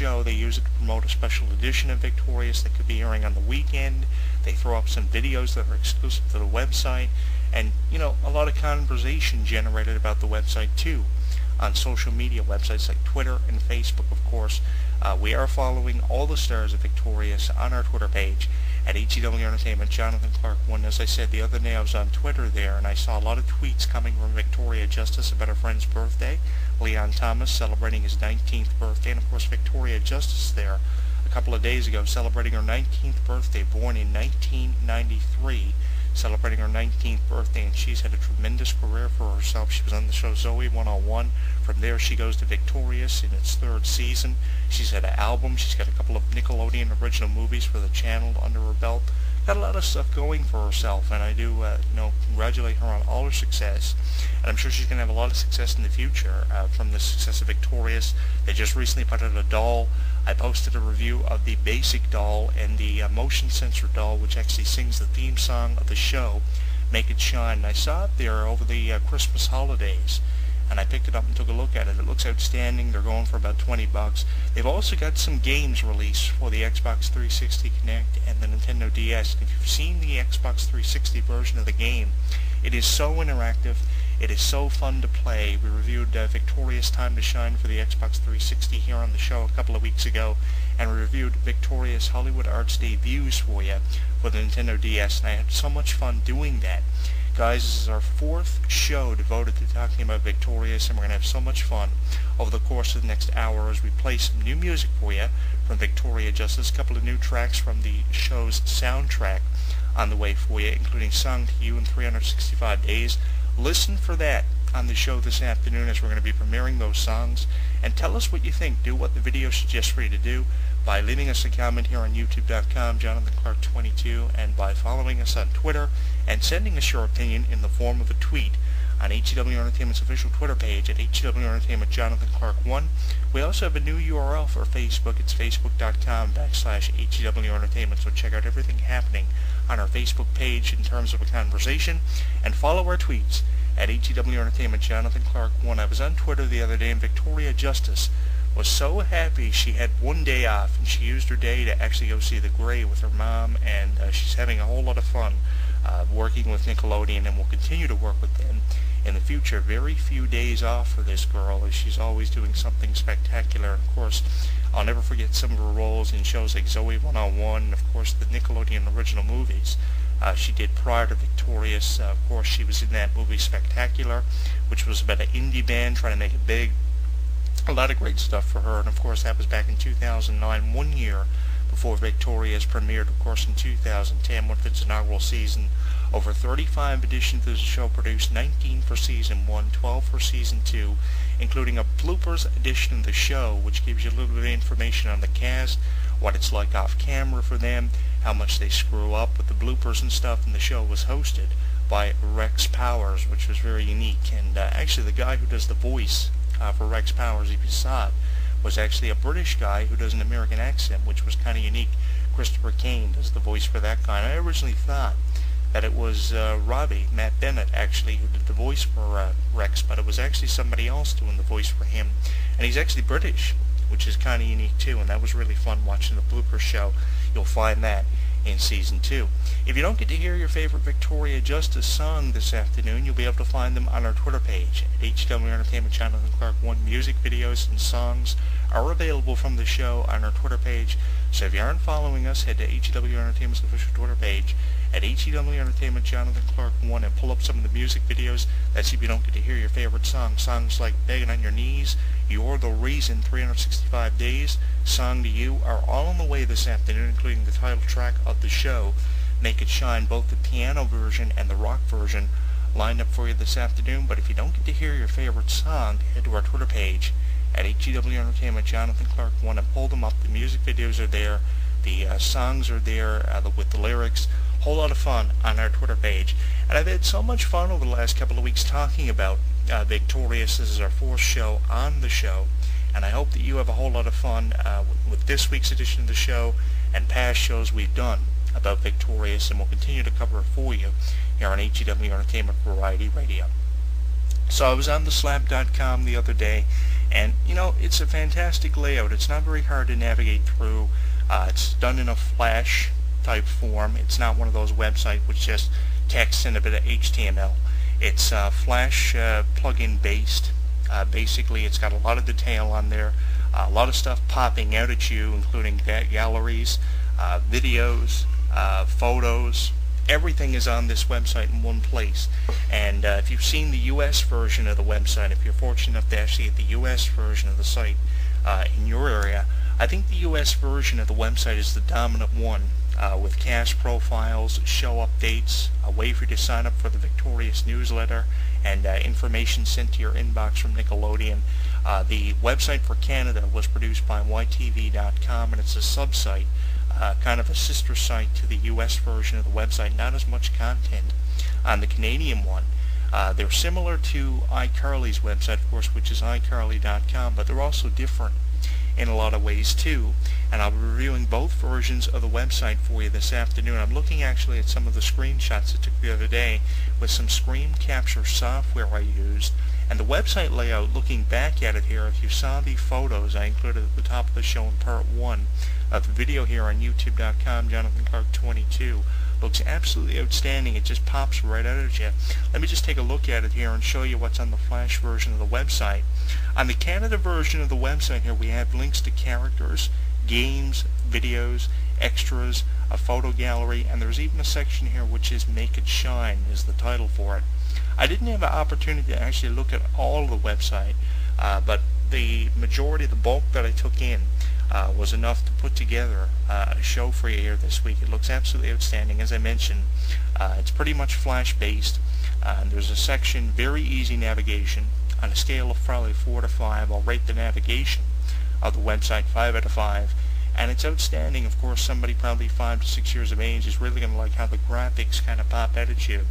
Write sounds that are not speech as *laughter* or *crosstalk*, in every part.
show. They use it to promote a special edition of Victorious that could be airing on the weekend. They throw up some videos that are exclusive to the website. And, you know, a lot of conversation generated about the website, too, on social media websites like Twitter and Facebook, of course. Uh, we are following all the stars of Victorious on our Twitter page at HEW Entertainment, Jonathan Clarke 1. As I said the other day, I was on Twitter there, and I saw a lot of tweets coming from Victoria Justice about her friend's birthday. Leon Thomas celebrating his 19th birthday, and of course Victoria Justice there a couple of days ago celebrating her 19th birthday, born in 1993 celebrating her 19th birthday, and she's had a tremendous career for herself. She was on the show Zoey 101. From there, she goes to Victorious in its third season. She's had an album. She's got a couple of Nickelodeon original movies for the channel under her belt. Got a lot of stuff going for herself, and I do, uh, you know, congratulate her on all her success. And I'm sure she's going to have a lot of success in the future uh, from the success of Victorious. They just recently put out a doll I posted a review of the basic doll and the uh, motion sensor doll, which actually sings the theme song of the show, Make It Shine. And I saw it there over the uh, Christmas holidays, and I picked it up and took a look at it. It looks outstanding. They're going for about 20 bucks. They've also got some games released for the Xbox 360 Kinect and the Nintendo DS. If you've seen the Xbox 360 version of the game, it is so interactive. It is so fun to play. We reviewed uh, Victorious Time to Shine for the Xbox 360 here on the show a couple of weeks ago, and we reviewed Victorious Hollywood Arts Debuts for you for the Nintendo DS, and I had so much fun doing that. Guys, this is our fourth show devoted to talking about Victorious, and we're going to have so much fun over the course of the next hour as we play some new music for you from Victoria Justice, a couple of new tracks from the show's soundtrack on the way for you, including Song to You in 365 Days, Listen for that on the show this afternoon as we're going to be premiering those songs. And tell us what you think. Do what the video suggests for you to do by leaving us a comment here on youtube.com, Jonathan Clarke 22, and by following us on Twitter and sending us your opinion in the form of a tweet on HEW Entertainment's official Twitter page at HEW Entertainment Jonathan Clarke 1. We also have a new URL for Facebook. It's facebook.com backslash HEW Entertainment. So check out everything happening on our Facebook page in terms of a conversation, and follow our tweets at HEW Entertainment Jonathan Clarke 1. I was on Twitter the other day, and Victoria Justice was so happy she had one day off, and she used her day to actually go see The Grey with her mom, and uh, she's having a whole lot of fun uh, working with Nickelodeon, and will continue to work with them in the future. Very few days off for this girl, as she's always doing something spectacular. Of course, I'll never forget some of her roles in shows like Zoey 101 and of course the Nickelodeon original movies. Uh, she did prior to Victorious. Uh, of course, she was in that movie Spectacular, which was about an indie band trying to make it big. A lot of great stuff for her, and of course that was back in 2009, one year before Victorious premiered, of course, in 2010 with its inaugural season. Over 35 editions of the show produced, 19 for season 1, 12 for season 2, including a bloopers edition of the show, which gives you a little bit of information on the cast, what it's like off camera for them, how much they screw up with the bloopers and stuff, and the show was hosted by Rex Powers, which was very unique. And uh, actually, the guy who does the voice uh, for Rex Powers, if you saw it, was actually a British guy who does an American accent, which was kind of unique. Christopher Kane does the voice for that guy. And I originally thought that it was uh, Robbie, Matt Bennett, actually, who did the voice for uh, Rex, but it was actually somebody else doing the voice for him. And he's actually British, which is kind of unique too, and that was really fun watching the blooper show. You'll find that in season two. If you don't get to hear your favorite Victoria Justice song this afternoon, you'll be able to find them on our Twitter page at HEW Entertainment Jonathan Clarke 1. Music videos and songs are available from the show on our Twitter page. So if you aren't following us, head to HEW Entertainment's official Twitter page at HEW Entertainment Jonathan Clarke 1 and pull up some of the music videos. That's if you don't get to hear your favorite songs. Songs like Begging on Your Knees, You're the Reason, 365 Days, Song to You are all on the way this afternoon, including the title track of the show, Make It Shine, both the piano version and the rock version lined up for you this afternoon. But if you don't get to hear your favorite song, head to our Twitter page at HEW Entertainment Jonathan Clarke 1 and pull them up. The music videos are there. The uh, songs are there uh, with the lyrics whole lot of fun on our Twitter page. And I've had so much fun over the last couple of weeks talking about uh, Victorious. This is our fourth show on the show. And I hope that you have a whole lot of fun uh, with, this week's edition of the show and past shows we've done about Victorious. And we'll continue to cover it for you here on HEW Entertainment Variety Radio. So I was on the slap.com the other day And, you know, it's a fantastic layout. It's not very hard to navigate through. Uh, it's done in a Flash type form. It's not one of those websites which just text and a bit of HTML. It's uh, Flash uh, plugin based. Uh, basically, it's got a lot of detail on there, a lot of stuff popping out at you, including galleries, uh, videos, uh, photos. Everything is on this website in one place. And uh, if you've seen the U.S. version of the website, if you're fortunate enough to actually get the U.S. version of the site in your area, I think the U.S. version of the website is the dominant one uh, with cast profiles, show updates, a way for you to sign up for the Victorious newsletter, and uh, information sent to your inbox from Nickelodeon. Uh, the website for Canada was produced by YTV.com, and it's a sub-site, uh, kind of a sister site to the U.S. version of the website. Not as much content on the Canadian one. Uh, they're similar to iCarly's website, of course, which is iCarly.com, but they're also different in a lot of ways too. And I'll be reviewing both versions of the website for you this afternoon. I'm looking actually at some of the screenshots I took the other day with some screen capture software I used. And the website layout, looking back at it here, if you saw the photos I included at the top of the show in part one of the video here on youtube.com, Jonathan Clarke 22, looks absolutely outstanding. It just pops right out at you. Let me just take a look at it here and show you what's on the Flash version of the website. On the Canada version of the website here, we have links to characters, games, videos, extras, a photo gallery, and there's even a section here which is Make It Shine is the title for it. I didn't have an opportunity to actually look at all the website, uh, but the majority, the bulk that I took in, uh, was enough to put together uh, a show for you here this week. It looks absolutely outstanding. As I mentioned, uh, it's pretty much flash based. Uh, there's a section, very easy navigation. On a scale of probably 4 to 5, I'll rate the navigation of the website 5 out of 5. And it's outstanding. Of course, somebody probably 5 to 6 years of age is really going to like how the graphics kind of pop out at you.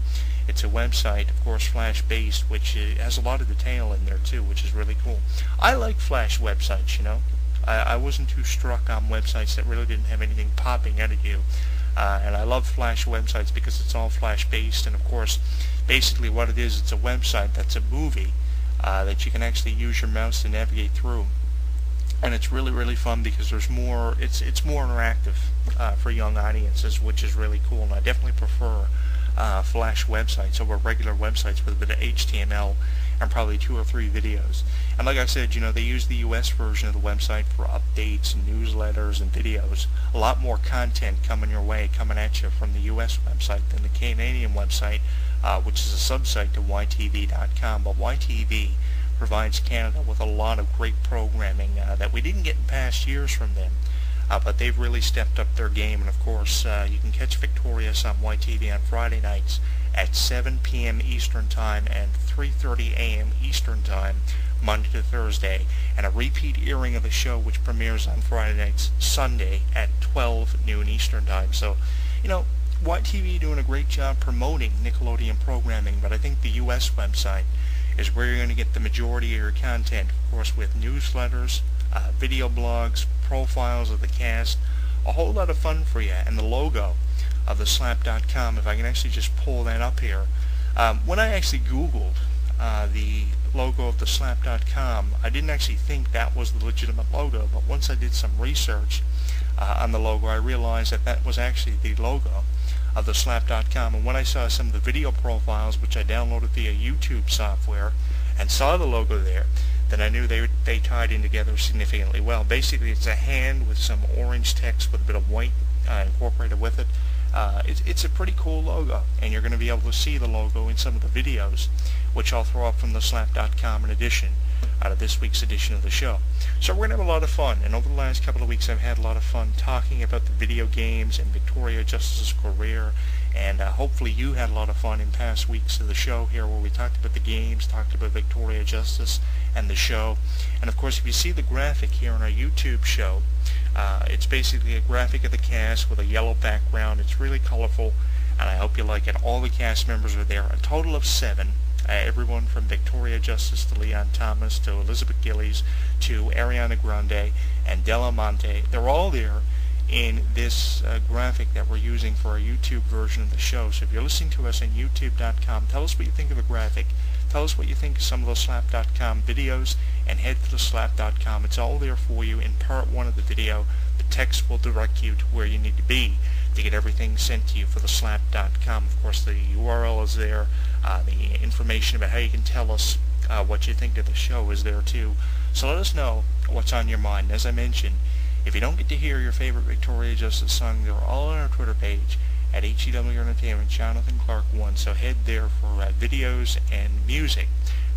It's a website, of course, Flash-based, which has a lot of detail in there, too, which is really cool. I like Flash websites, you know. I, I wasn't too struck on websites that really didn't have anything popping out at you. Uh, and I love Flash websites because it's all Flash-based, and of course, basically what it is, it's a website that's a movie uh, that you can actually use your mouse to navigate through. And it's really, really fun because there's more, it's, it's more interactive uh, for young audiences, which is really cool. And I definitely prefer uh, Flash websites over regular websites with a bit of HTML and probably two or three videos. And like I said, you know, they use the US version of the website for updates, newsletters, and videos. A lot more content coming your way, coming at you from the US website than the Canadian website, uh, which is a subsite to YTV.com. But YTV provides Canada with a lot of great programming uh, that we didn't get in past years from them. Uh, but they've really stepped up their game, and of course, uh, you can catch Victorious on YTV on Friday nights at 7 p.m. Eastern Time and 3.30 a.m. Eastern Time, Monday to Thursday, and a repeat airing of the show which premieres on Friday nights, Sunday at 12 noon Eastern Time. So, you know, YTV doing a great job promoting Nickelodeon programming, but I think the U.S. website is where you're going to get the majority of your content, of course, with newsletters, uh, video blogs, profiles of the cast, a whole lot of fun for you, and the logo of the slap.com, if I can actually just pull that up here. Um, when I actually Googled uh, the logo of the slap.com, I didn't actually think that was the legitimate logo, but once I did some research uh, on the logo, I realized that that was actually the logo of the slap.com. And when I saw some of the video profiles, which I downloaded via YouTube software, and saw the logo there, then I knew they they tied in together significantly well. Basically, it's a hand with some orange text with a bit of white uh, incorporated with it, uh, it's, it's a pretty cool logo, and you're going to be able to see the logo in some of the videos, which I'll throw up from the slap.com in addition out of this week's edition of the show. So we're going to have a lot of fun, and over the last couple of weeks I've had a lot of fun talking about the video games and Victoria Justice's career, and uh, hopefully you had a lot of fun in past weeks of the show here where we talked about the games, talked about Victoria Justice and the show. And of course if you see the graphic here on our YouTube show, uh, it's basically a graphic of the cast with a yellow background. It's really colorful, and I hope you like it. All the cast members are there, a total of seven. Uh, everyone from Victoria Justice to Leon Thomas to Elizabeth Gillies to Ariana Grande and Del Monte. They're all there in this uh, graphic that we're using for our YouTube version of the show. So if you're listening to us on youtube.com, tell us what you think of the graphic. Tell us what you think of some of the slap.com videos and head to the slap.com. It's all there for you in part one of the video. The text will direct you to where you need to be to get everything sent to you for the slap.com. Of course, the URL is there. Uh, the information about how you can tell us uh, what you think of the show is there too. So let us know what's on your mind. As I mentioned, if you don't get to hear your favorite Victoria Justice song, they're all on our Twitter page at HEW Entertainment, Jonathan Clarke 1. So head there for uh, videos and music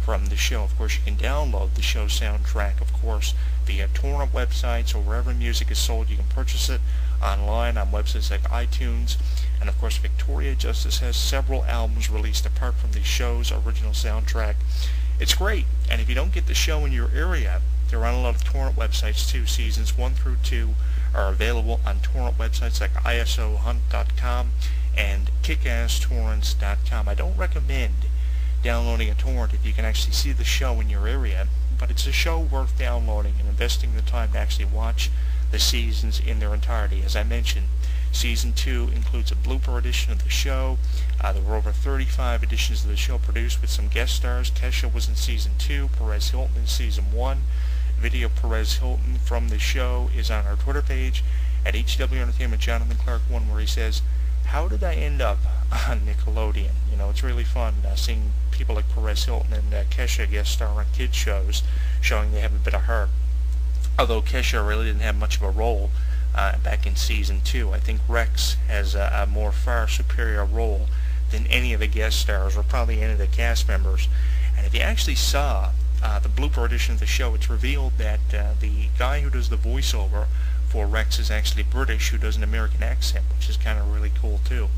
from the show. Of course, you can download the show soundtrack, of course, via torrent websites or wherever music is sold. You can purchase it online on websites like iTunes. And of course, Victoria Justice has several albums released apart from the show's original soundtrack. It's great. And if you don't get the show in your area, they're on a lot of torrent websites too. Seasons 1 through 2 are available on torrent websites like isohunt.com and kickasstorrents.com. I don't recommend downloading a torrent if you can actually see the show in your area, but it's a show worth downloading and investing the time to actually watch the seasons in their entirety. As I mentioned, Season 2 includes a blooper edition of the show. Uh, there were over 35 editions of the show produced with some guest stars. Kesha was in Season 2, Perez Hilton in Season 1. Video Perez Hilton from the show is on our Twitter page at HEW Entertainment Jonathan Clarke 1 where he says, how did I end up *laughs* on Nickelodeon? You know, it's really fun uh, seeing people like Perez Hilton and uh, Kesha guest star on kids shows showing they have a bit of heart. Although Kesha really didn't have much of a role uh, back in season two. I think Rex has a, a, more far superior role than any of the guest stars or probably any of the cast members. And if you actually saw uh, the blooper edition of the show, it's revealed that uh, the guy who does the voiceover for Rex is actually British, who does an American accent, which is kind of really cool too.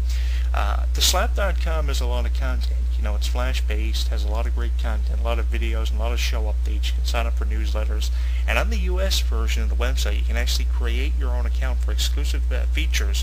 Uh, the slap.com has a lot of content. You know, it's flash-based, has a lot of great content, a lot of videos, and a lot of show updates. You can sign up for newsletters. And on the U.S. version of the website, you can actually create your own account for exclusive uh, features